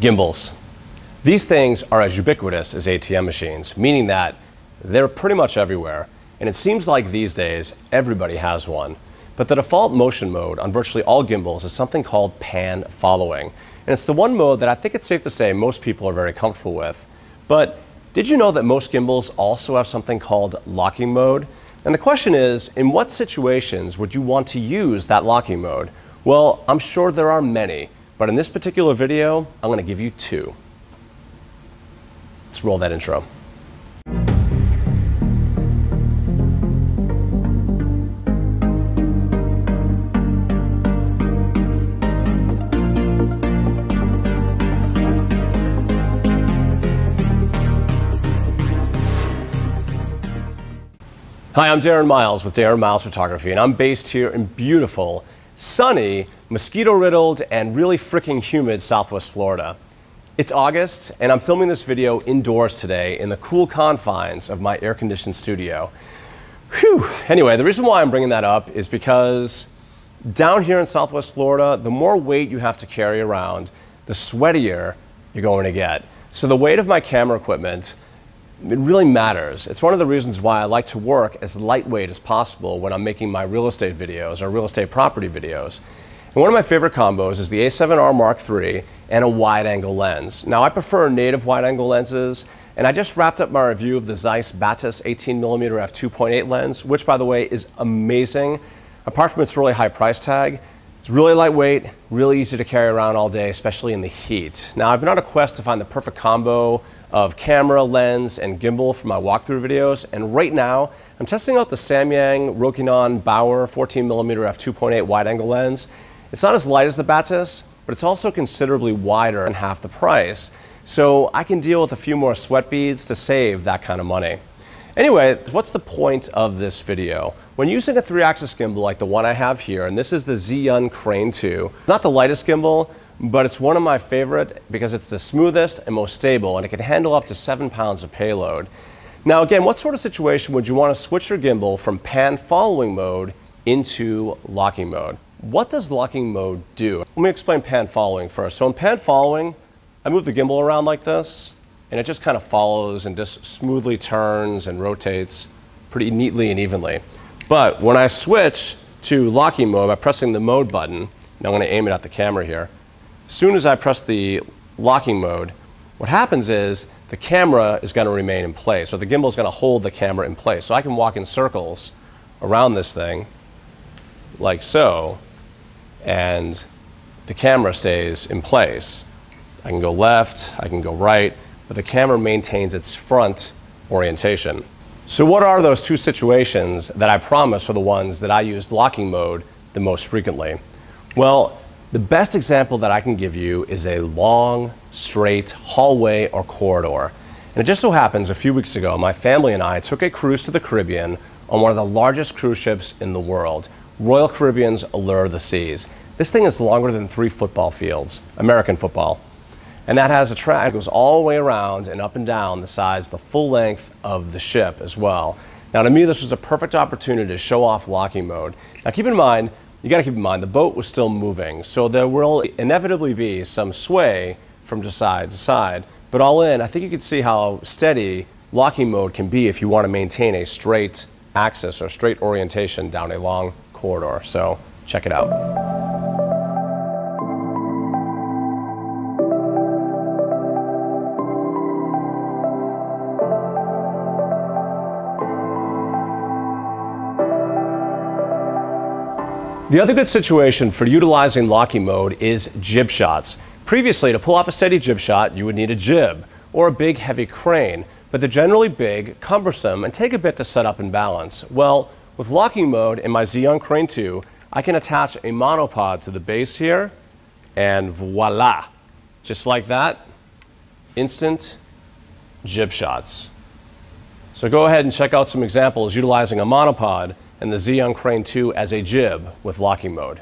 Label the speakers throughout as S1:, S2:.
S1: Gimbals. These things are as ubiquitous as ATM machines, meaning that they're pretty much everywhere. And it seems like these days everybody has one. But the default motion mode on virtually all gimbals is something called pan following. And it's the one mode that I think it's safe to say most people are very comfortable with. But did you know that most gimbals also have something called locking mode? And the question is, in what situations would you want to use that locking mode? Well, I'm sure there are many, but in this particular video, I'm going to give you two. Let's roll that intro. Hi, I'm Darren Miles with Darren Miles Photography, and I'm based here in beautiful, sunny, mosquito riddled, and really freaking humid Southwest Florida. It's August, and I'm filming this video indoors today in the cool confines of my air conditioned studio. Whew. Anyway, the reason why I'm bringing that up is because down here in Southwest Florida, the more weight you have to carry around, the sweatier you're going to get. So the weight of my camera equipment it really matters. It's one of the reasons why I like to work as lightweight as possible when I'm making my real estate videos or real estate property videos. And one of my favorite combos is the A7R Mark III and a wide angle lens. Now I prefer native wide angle lenses and I just wrapped up my review of the Zeiss Batis 18mm f2.8 lens, which by the way is amazing. Apart from its really high price tag, it's really lightweight, really easy to carry around all day, especially in the heat. Now I've been on a quest to find the perfect combo of camera, lens, and gimbal for my walkthrough videos. And right now, I'm testing out the Samyang Rokinon Bower 14mm f2.8 wide angle lens. It's not as light as the Batis, but it's also considerably wider and half the price. So I can deal with a few more sweat beads to save that kind of money. Anyway, what's the point of this video? When using a three-axis gimbal like the one I have here, and this is the Zhiyun Crane 2, not the lightest gimbal, but it's one of my favorite because it's the smoothest and most stable and it can handle up to seven pounds of payload. Now again, what sort of situation would you want to switch your gimbal from pan following mode into locking mode? What does locking mode do? Let me explain pan following first. So in pan following, I move the gimbal around like this and it just kind of follows and just smoothly turns and rotates pretty neatly and evenly. But when I switch to locking mode by pressing the mode button, now I'm going to aim it at the camera here, as soon as I press the locking mode, what happens is the camera is going to remain in place. So the gimbal is going to hold the camera in place. So I can walk in circles around this thing like so, and the camera stays in place. I can go left, I can go right, but the camera maintains its front orientation. So what are those two situations that I promise are the ones that I use locking mode the most frequently? Well, the best example that I can give you is a long, straight hallway or corridor. And it just so happens a few weeks ago, my family and I took a cruise to the Caribbean on one of the largest cruise ships in the world, Royal Caribbean's Allure of the Seas. This thing is longer than three football fields, American football. And that has a track that goes all the way around and up and down the sides, the full length of the ship as well. Now to me, this was a perfect opportunity to show off locking mode. Now keep in mind, you got to keep in mind the boat was still moving, so there will inevitably be some sway from side to side. But all in, I think you can see how steady locking mode can be if you want to maintain a straight axis or straight orientation down a long corridor. So check it out. The other good situation for utilizing locking mode is jib shots. Previously, to pull off a steady jib shot, you would need a jib or a big heavy crane, but they're generally big, cumbersome, and take a bit to set up and balance. Well, with locking mode in my Zhiyun Crane 2, I can attach a monopod to the base here, and voila, just like that, instant jib shots. So go ahead and check out some examples utilizing a monopod and the Zhiyun Crane 2 as a jib with locking mode.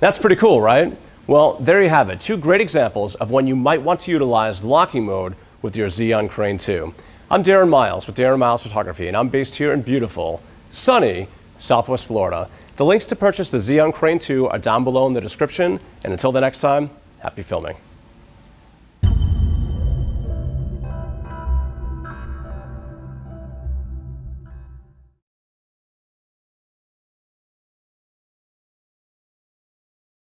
S1: That's pretty cool, right? Well, there you have it. Two great examples of when you might want to utilize locking mode with your Zhiyun Crane 2. I'm Darren Miles with Darren Miles Photography, and I'm based here in beautiful, sunny Southwest Florida. The links to purchase the Zhiyun Crane 2 are down below in the description, and until the next time, happy filming.